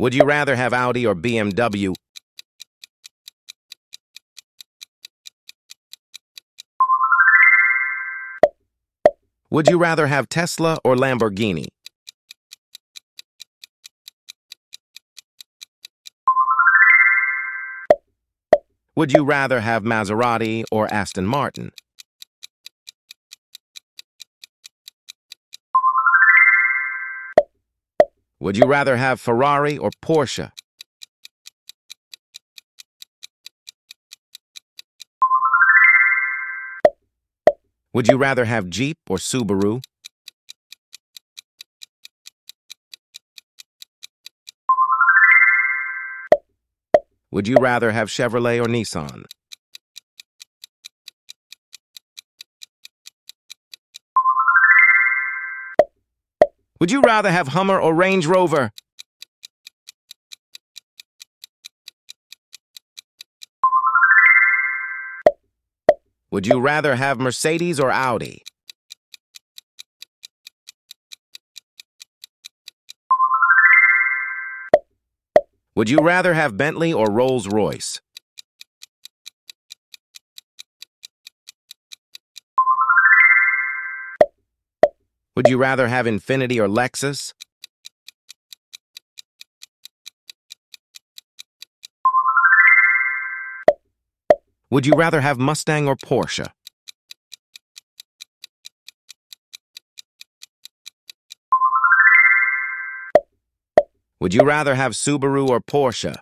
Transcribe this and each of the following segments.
Would you rather have Audi or BMW? Would you rather have Tesla or Lamborghini? Would you rather have Maserati or Aston Martin? Would you rather have Ferrari or Porsche? Would you rather have Jeep or Subaru? Would you rather have Chevrolet or Nissan? Would you rather have Hummer or Range Rover? Would you rather have Mercedes or Audi? Would you rather have Bentley or Rolls-Royce? Would you rather have Infiniti or Lexus? Would you rather have Mustang or Porsche? Would you rather have Subaru or Porsche?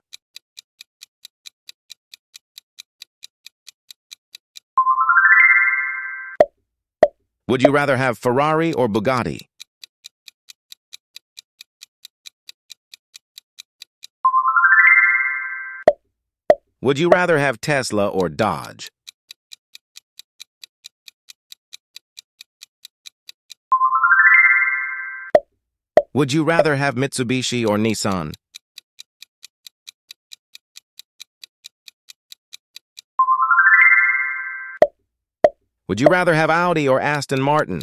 Would you rather have Ferrari or Bugatti? Would you rather have Tesla or Dodge? Would you rather have Mitsubishi or Nissan? Would you rather have Audi or Aston Martin?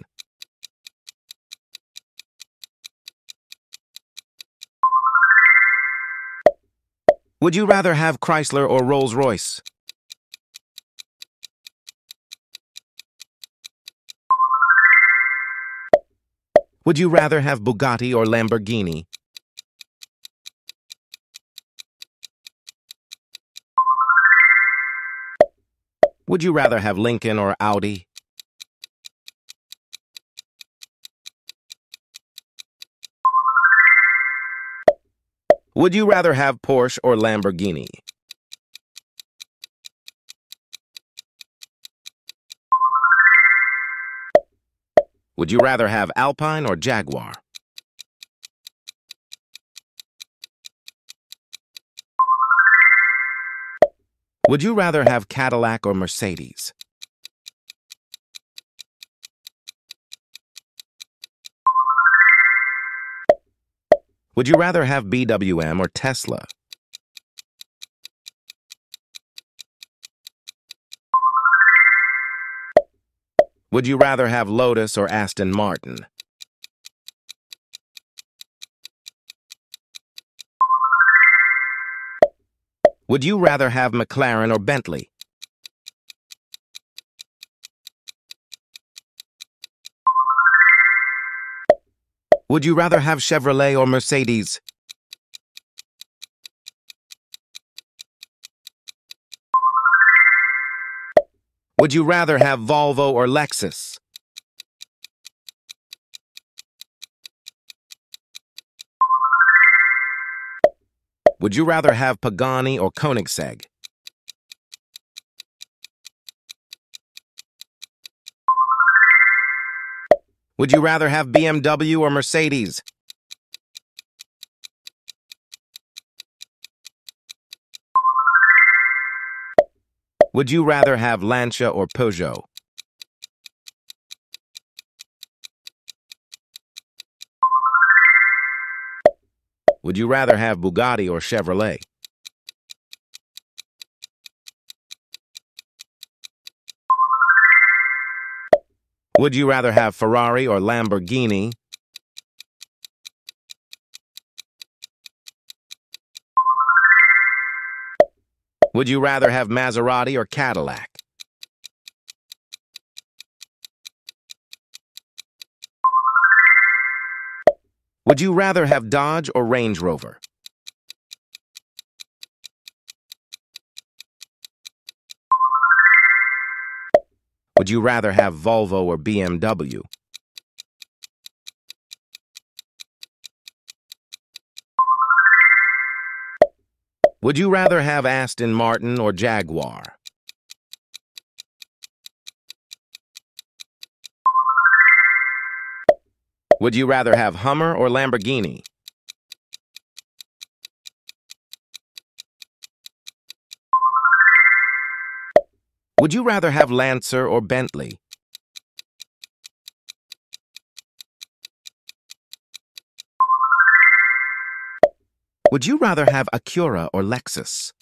Would you rather have Chrysler or Rolls-Royce? Would you rather have Bugatti or Lamborghini? Would you rather have Lincoln or Audi? Would you rather have Porsche or Lamborghini? Would you rather have Alpine or Jaguar? Would you rather have Cadillac or Mercedes? Would you rather have BWM or Tesla? Would you rather have Lotus or Aston Martin? Would you rather have McLaren or Bentley? Would you rather have Chevrolet or Mercedes? Would you rather have Volvo or Lexus? Would you rather have Pagani or Koenigsegg? Would you rather have BMW or Mercedes? Would you rather have Lancia or Peugeot? Would you rather have Bugatti or Chevrolet? Would you rather have Ferrari or Lamborghini? Would you rather have Maserati or Cadillac? Would you rather have Dodge or Range Rover? Would you rather have Volvo or BMW? Would you rather have Aston Martin or Jaguar? Would you rather have Hummer or Lamborghini? Would you rather have Lancer or Bentley? Would you rather have Acura or Lexus?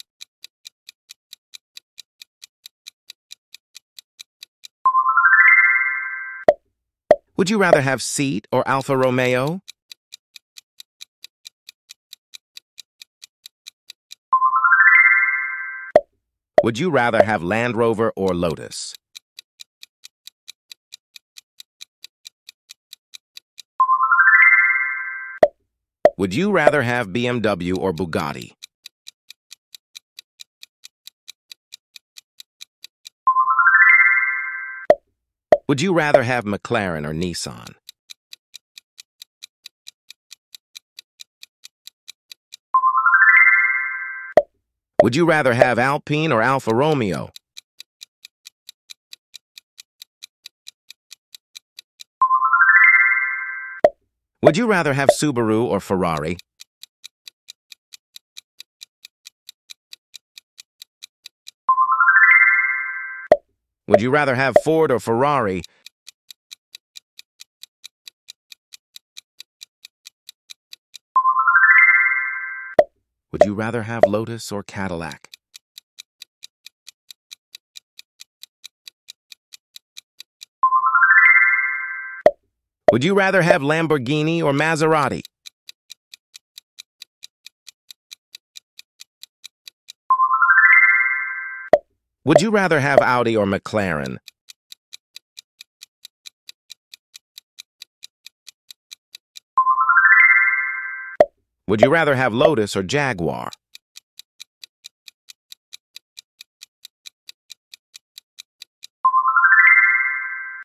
Would you rather have Seat or Alfa Romeo? Would you rather have Land Rover or Lotus? Would you rather have BMW or Bugatti? Would you rather have McLaren or Nissan? Would you rather have Alpine or Alfa Romeo? Would you rather have Subaru or Ferrari? Would you rather have Ford or Ferrari? Would you rather have Lotus or Cadillac? Would you rather have Lamborghini or Maserati? Would you rather have Audi or McLaren? Would you rather have Lotus or Jaguar?